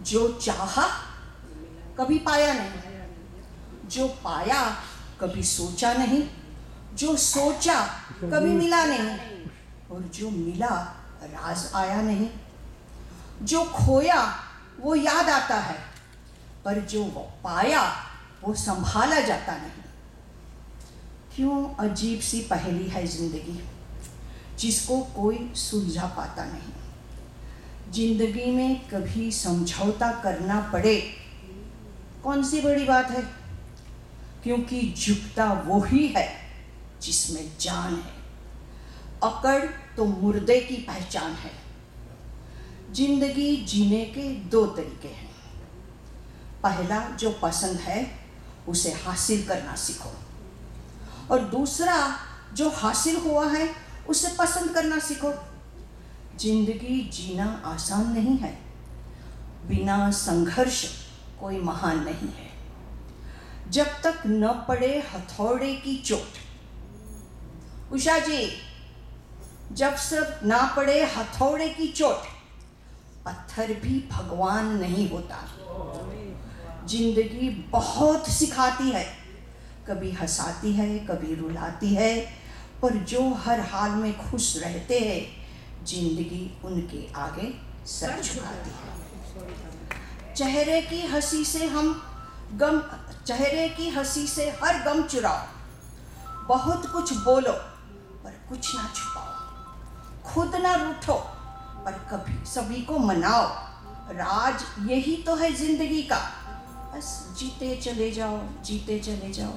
जो चाहा, कभी पाया नहीं। जो पाया, कभी सोचा नहीं। जो सोचा, कभी मिला नहीं। और जो मिला, राज आया नहीं। जो खोया, वो याद आता है। पर जो पाया, वो संभाला जाता नहीं। क्यों अजीब सी पहेली है ज़िंदगी, जिसको कोई सुलझा पाता नहीं। ज़िंदगी में कभी समझौता करना पड़े, कौन सी बड़ी बात है? क्योंकि झुकता वो ही है जिसमें जान है। अकड़ तो मुर्दे की पहचान है। ज़िंदगी जीने के दो तरीके हैं। पहला, जो पसंद है, उसे हासिल करना सीखो। और दूसरा, जो हासिल हुआ है, उसे पसंद करना सीखो। ज़िंदगी जीना आसान नहीं है। बिना संघर्ष कोई महान नहीं है। जब तक न पड़े हथौड़े की चोट। उषा जी, जब सब ना पड़े हथौड़े की चोट, पत्थर भी भगवान नहीं होता। ज़िंदगी बहुत सिखाती है। कभी हंसाती है, कभी रुलाती है, पर जो हर हाल में खुश रहते हैं ज़िंदगी उनके आगे सर झुकाती है। चेहरे की हँसी से हम गम चेहरे की हँसी से हर गम चुराओ। बहुत कुछ बोलो पर कुछ ना छुपाओ। खुद ना रूठो पर कभी सभी को मनाओ। राज यही तो है ज़िंदगी का। बस जीते चले जाओ जीते चले जाओ।